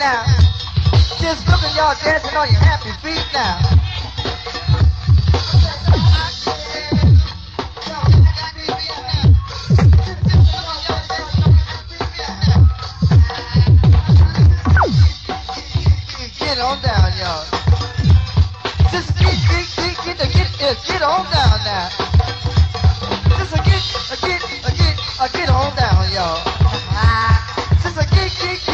now. Just look at y'all dancing on your happy feet now. Get on down, y'all. Just get, get, get, get, get, uh, get, on down now. Just get, get, get, get on down, y'all. Just get, get, get.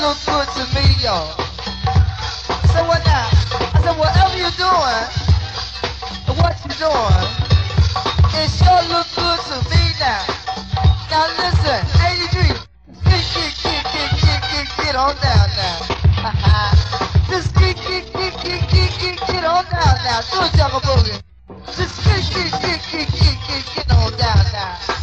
Look good to me, y'all. So what now? I said, whatever you're doing, what you're doing, it sure look good to me now. Now listen, 83, get, get, get, get, get, get, get on down now. Just get, get, get, get, get, get, get on down now. Do a jungle boogie. Just get, get, get, get, get, get, get on down now.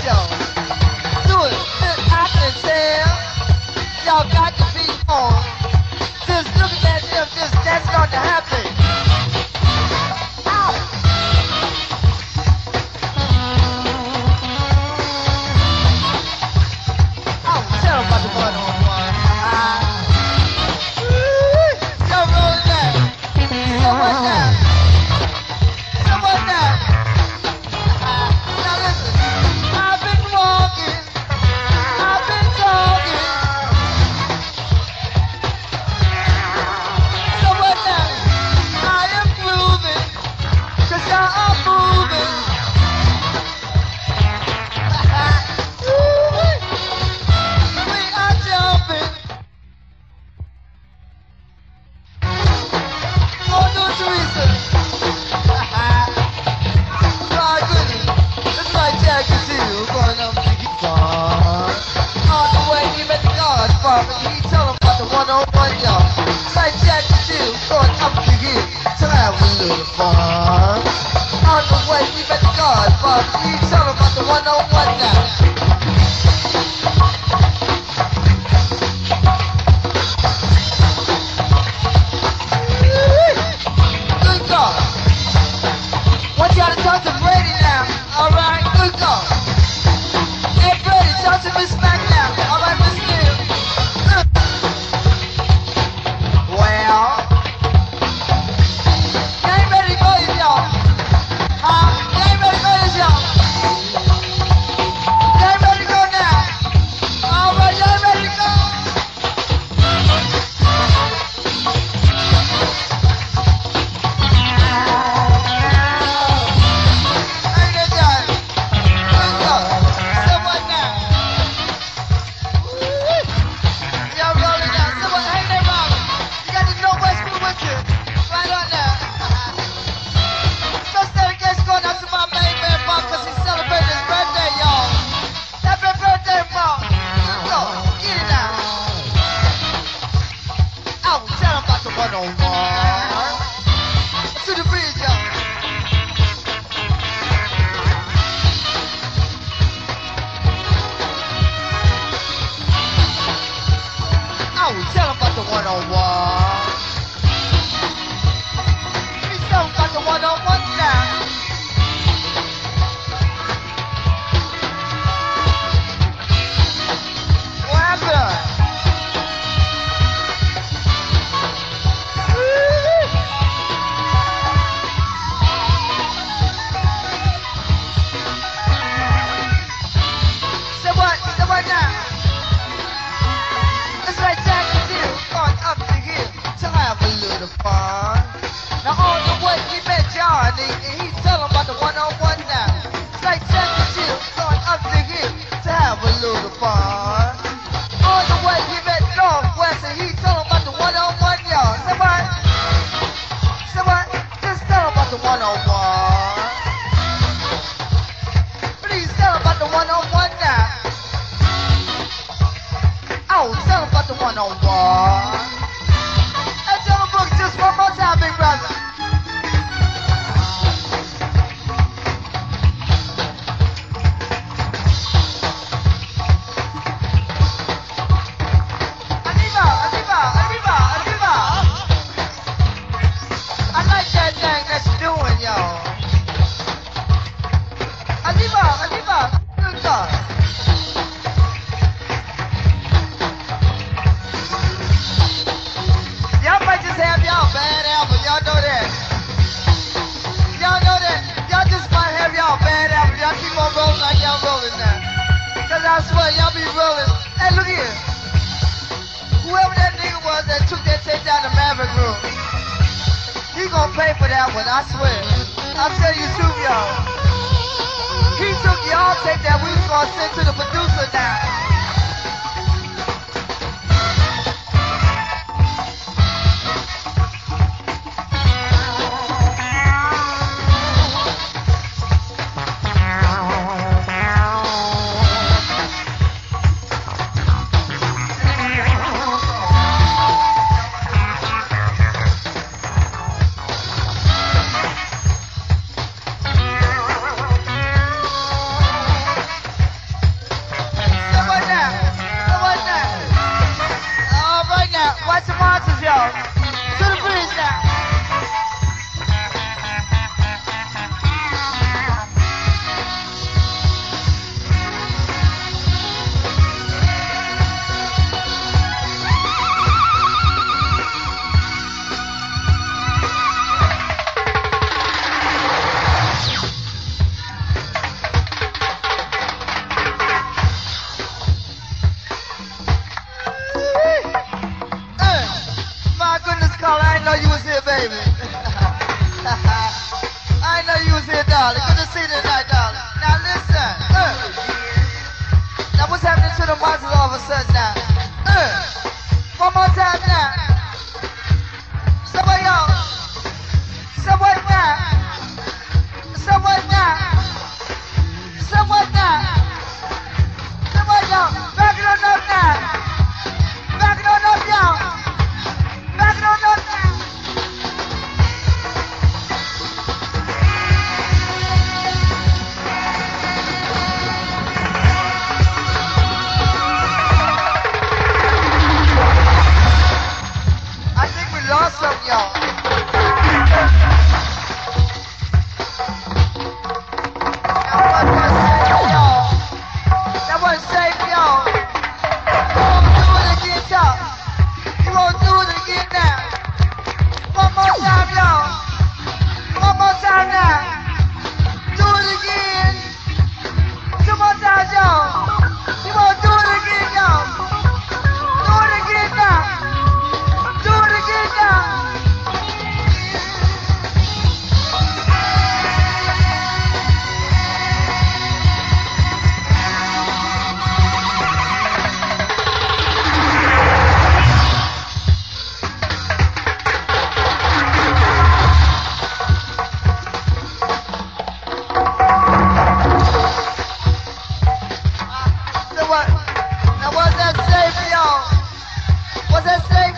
Do it, sit out and tell. Y'all got to be on. Just looking at them, just that's going to happen. love, and you tell them about the 101, y'all. Like Jack and Jill, going up to you, till I a little fun. On the way, we met the guard. but you tell them about the 101 now. Bana olmaz. one on one. I tell a book just for my rolling now. Cause I swear y'all be rolling. Hey, look here. Whoever that nigga was that took that tape down the Maverick room, he gonna pay for that one, I swear. I tell you two y'all. He took y'all tape that we was gonna send to the producer now. Everybody,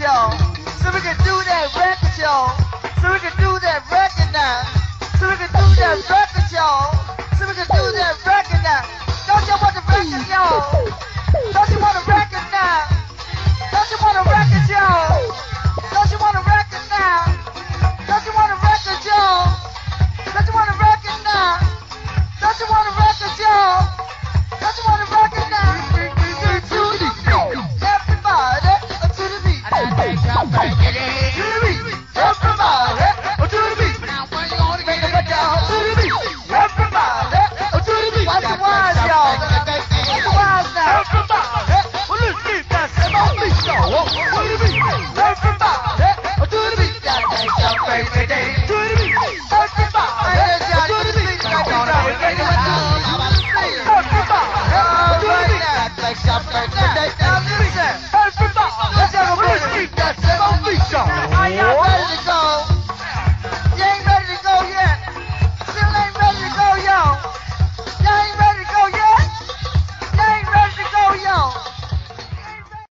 y'all. So we can do that record, y'all. So we can do that record now. So we can do that record, y'all. So we can do that record now. Don't you want the record, y'all? Don't you want a record now? Don't you want a record, y'all?